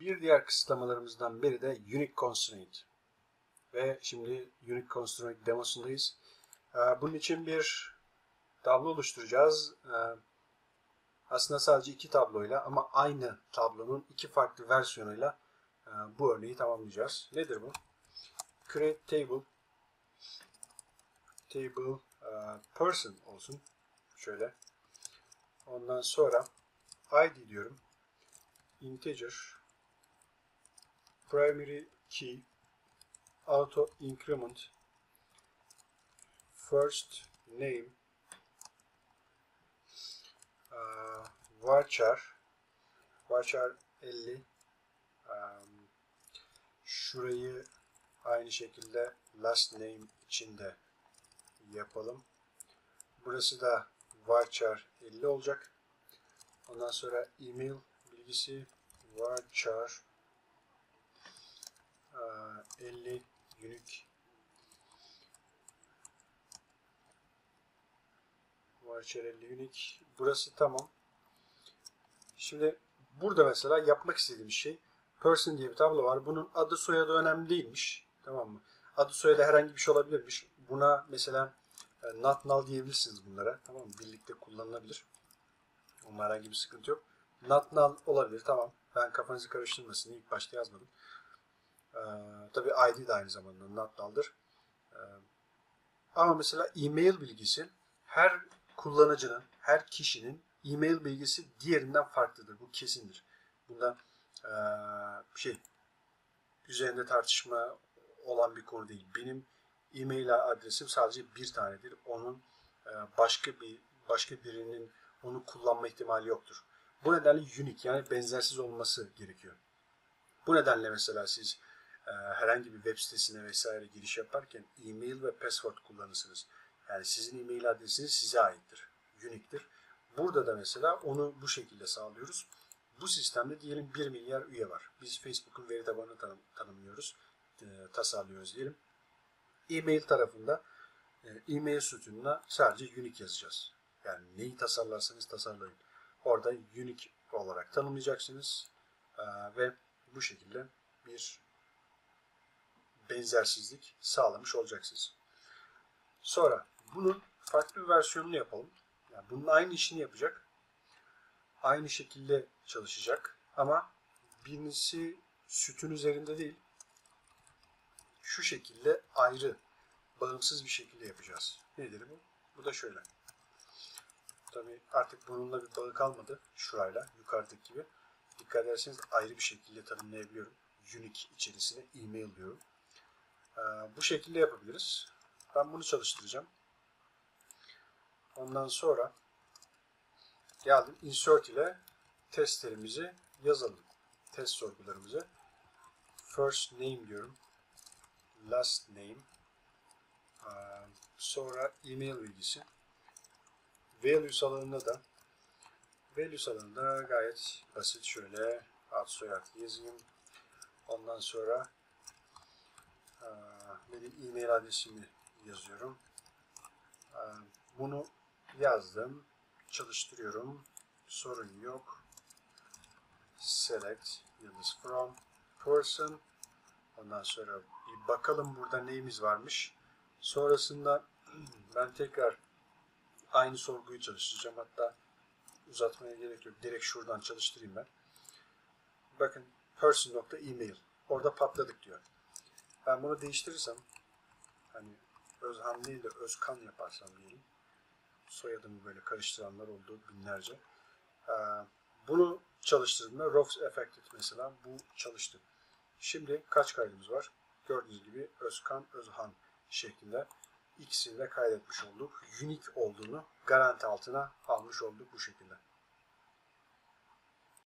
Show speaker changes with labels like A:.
A: Bir diğer kısıtlamalarımızdan biri de Unique Constraint. Ve şimdi Unique Constraint demosundayız. Ee, Bunun için bir tablo oluşturacağız. Ee, Aslında sadece iki tabloyla ama aynı tablonun iki farklı versiyonuyla e, bu örneği tamamlayacağız. Nedir bu? Create table table e, person olsun. Şöyle. Ondan sonra id diyorum. Integer primary key auto increment first name uh, varchar varchar 50 um, şurayı aynı şekilde last name içinde yapalım. Burası da varchar 50 olacak. Ondan sonra email bilgisi varchar 50 unique varchar 50 unique. Burası tamam. Şimdi burada mesela yapmak istediğim şey person diye bir tablo var. Bunun adı soyadı önemli değilmiş. Tamam mı? Adı soyadı herhangi bir şey olabilirmiş. Buna mesela e, not null diyebilirsiniz bunlara. Tamam mı? Birlikte kullanılabilir. Onun herhangi bir sıkıntı yok. Not null olabilir. Tamam. Ben kafanızı karıştırmasın. İlk başta yazmadım. Ee, tabii ID de aynı zamanda not null'dır. Ee, ama mesela e-mail bilgisi her kullanıcının, her kişinin e-mail bilgisi diğerinden farklıdır. Bu kesindir. Bunda e, şey üzerinde tartışma olan bir konu değil. Benim e-mail adresim sadece bir tanedir. Onun e, başka bir başka birinin onu kullanma ihtimali yoktur. Bu nedenle unique yani benzersiz olması gerekiyor. Bu nedenle mesela siz e, herhangi bir web sitesine vesaire giriş yaparken e-mail ve password kullanırsınız. Yani sizin e-mail adresiniz size aittir. Unique'tir. Burada da mesela onu bu şekilde sağlıyoruz. Bu sistemde diyelim 1 milyar üye var. Biz Facebook'un veri tabanını tanım, tanımlıyoruz, e, tasarlıyoruz diyelim. E-mail tarafında e, e-mail sütununa sadece unique yazacağız. Yani neyi tasarlarsanız tasarlayın. Orada unique olarak tanımlayacaksınız e, ve bu şekilde benzersizlik sağlamış olacaksınız. Sonra bunun farklı bir versiyonunu yapalım. Yani bunun aynı işini yapacak. Aynı şekilde çalışacak. Ama birincisi sütun üzerinde değil. Şu şekilde ayrı, bağımsız bir şekilde yapacağız. Nedir bu? Bu da şöyle. Tabii artık bununla bir bağı kalmadı. Şurayla, yukarıdaki gibi. Dikkat ederseniz ayrı bir şekilde tanımlayabiliyorum. Unique içerisine e-mail diyorum. Ee, bu şekilde yapabiliriz. Ben bunu çalıştıracağım. Ondan sonra geldim insert ile testlerimizi yazalım. Test sorgularımızı. First name diyorum. Last name. Ee, sonra email bilgisi. Values alanında da values alanında gayet basit şöyle ad soyad yazayım. Ondan sonra ee, benim e-mail adresimi yazıyorum. Ee, bunu yazdım. Çalıştırıyorum. Sorun yok. Select yıldız from person. Ondan sonra bir bakalım burada neyimiz varmış. Sonrasında ben tekrar aynı sorguyu çalıştıracağım. Hatta uzatmaya gerek yok. Direkt şuradan çalıştırayım ben. Bakın person.email. Orada patladık diyor. Ben bunu değiştirirsem hani Özhan değil de Özkan yaparsam diyelim. Soyadımı böyle karıştıranlar oldu binlerce. Ee, bunu çalıştırdığımda Rofs Affected mesela bu çalıştı. Şimdi kaç kaydımız var? Gördüğünüz gibi Özkan, Özhan şeklinde ikisini de kaydetmiş olduk. Unique olduğunu garanti altına almış olduk bu şekilde.